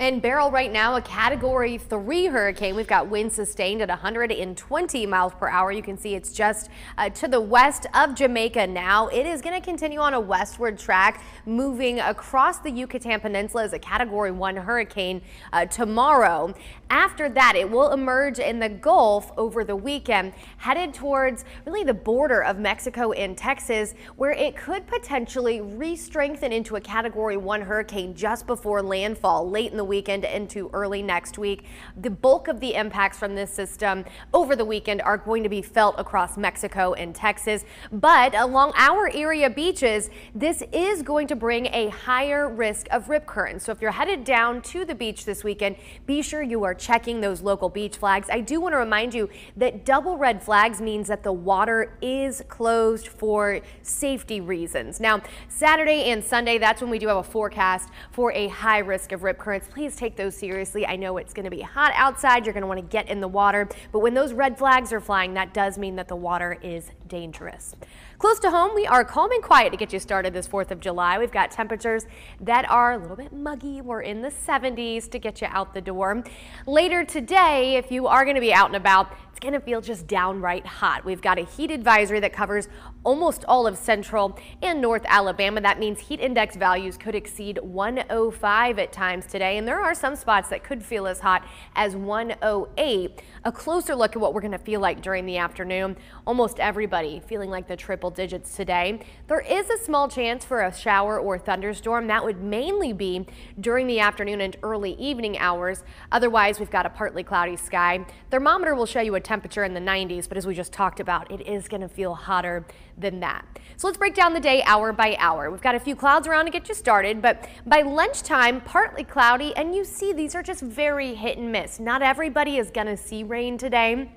In Beryl right now, a category three hurricane. We've got winds sustained at 120 miles per hour. You can see it's just uh, to the west of Jamaica now. It is going to continue on a westward track, moving across the Yucatan Peninsula as a category one hurricane uh, tomorrow. After that, it will emerge in the Gulf over the weekend, headed towards really the border of Mexico and Texas, where it could potentially re-strengthen into a category one hurricane just before landfall late in the weekend into early next week. The bulk of the impacts from this system over the weekend are going to be felt across Mexico and Texas. But along our area beaches, this is going to bring a higher risk of rip currents. So if you're headed down to the beach this weekend, be sure you are checking those local beach flags. I do want to remind you that double red flags means that the water is closed for safety reasons. Now, Saturday and Sunday, that's when we do have a forecast for a high risk of rip currents please take those seriously. I know it's going to be hot outside. You're going to want to get in the water. But when those red flags are flying, that does mean that the water is dangerous. Close to home, we are calm and quiet to get you started this 4th of July. We've got temperatures that are a little bit muggy. We're in the 70s to get you out the door. Later today, if you are going to be out and about, going to feel just downright hot. We've got a heat advisory that covers almost all of central and north Alabama. That means heat index values could exceed 105 at times today, and there are some spots that could feel as hot as 108. A closer look at what we're going to feel like during the afternoon. Almost everybody feeling like the triple digits today. There is a small chance for a shower or thunderstorm. That would mainly be during the afternoon and early evening hours. Otherwise, we've got a partly cloudy sky. Thermometer will show you a temperature in the 90s, but as we just talked about, it is going to feel hotter than that. So let's break down the day hour by hour. We've got a few clouds around to get you started, but by lunchtime, partly cloudy, and you see these are just very hit and miss. Not everybody is going to see rain today.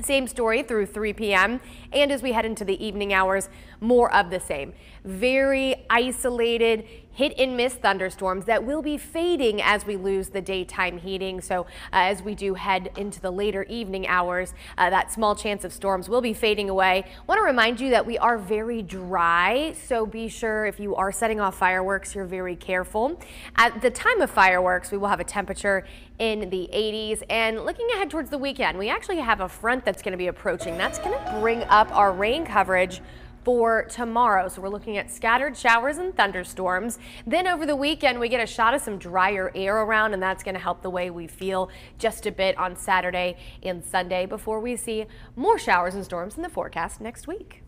Same story through 3 p.m. And as we head into the evening hours, more of the same. Very isolated, hit and miss thunderstorms that will be fading as we lose the daytime heating. So uh, as we do head into the later evening hours, uh, that small chance of storms will be fading away. Want to remind you that we are very dry, so be sure if you are setting off fireworks, you're very careful. At the time of fireworks, we will have a temperature in the 80s and looking ahead towards the weekend, we actually have a front that's going to be approaching. That's going to bring up our rain coverage for tomorrow. So we're looking at scattered showers and thunderstorms. Then over the weekend, we get a shot of some drier air around, and that's going to help the way we feel just a bit on Saturday and Sunday before we see more showers and storms in the forecast next week.